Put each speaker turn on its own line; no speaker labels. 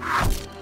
Ah!